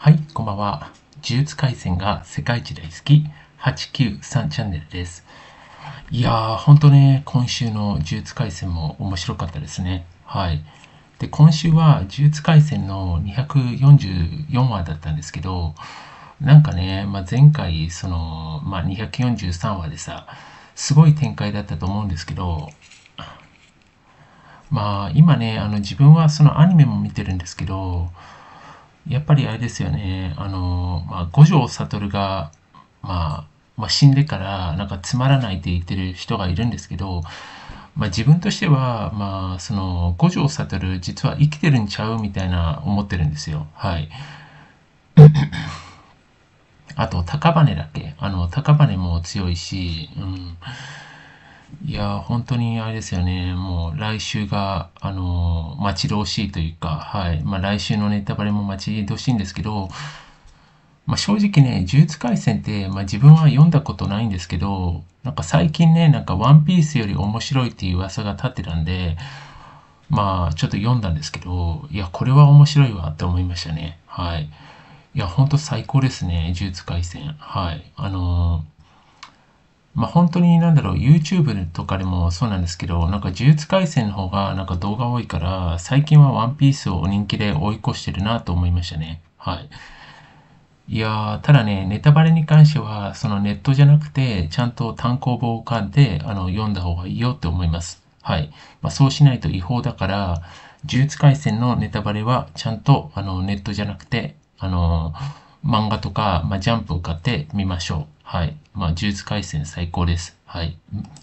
はい、こんばんは。呪術廻戦が世界一大好き893チャンネルです。いやー、ほんとね、今週の呪術廻戦も面白かったですね。はい。で、今週は呪術廻戦の244話だったんですけど、なんかね、まあ、前回、その、まあ、243話でさ、すごい展開だったと思うんですけど、まあ、今ね、あの自分はそのアニメも見てるんですけど、やっぱりあれですよね、あの、まあ、五条悟が、まあ、まあ、死んでからなんかつまらないって言ってる人がいるんですけど、まあ、自分としては、まあ、その五条悟実は生きてるんちゃうみたいな思ってるんですよ。はい。あと、高羽だけ？あの、高羽も強いし、うん。いや、本当にあれですよね。もう来週が、あの、待ち遠しいというか、はい。ま来週のネタバレも待ち遠しいんですけど、ま正直ね、呪術廻戦って、ま自分は読んだことないんですけど、なんか最近ね、なんかワンピースより面白いっていう噂が立ってたんで、まあちょっと読んだんですけど、いや、これは面白いわって思いましたね。はい。いや、ほんと最高ですね、呪術廻戦。はい。あのーまあ、本当になんだろう、YouTube とかでもそうなんですけど、なんか呪術廻戦の方がなんか動画多いから、最近はワンピースを人気で追い越してるなと思いましたね。はい。いやー、ただね、ネタバレに関しては、そのネットじゃなくて、ちゃんと単行本館であの読んだ方がいいよって思います。はい。まあ、そうしないと違法だから、呪術廻戦のネタバレはちゃんとあのネットじゃなくて、あの漫画とか、まあ、ジャンプを買ってみましょう。はい。まあ、呪術廻戦最高です。はい。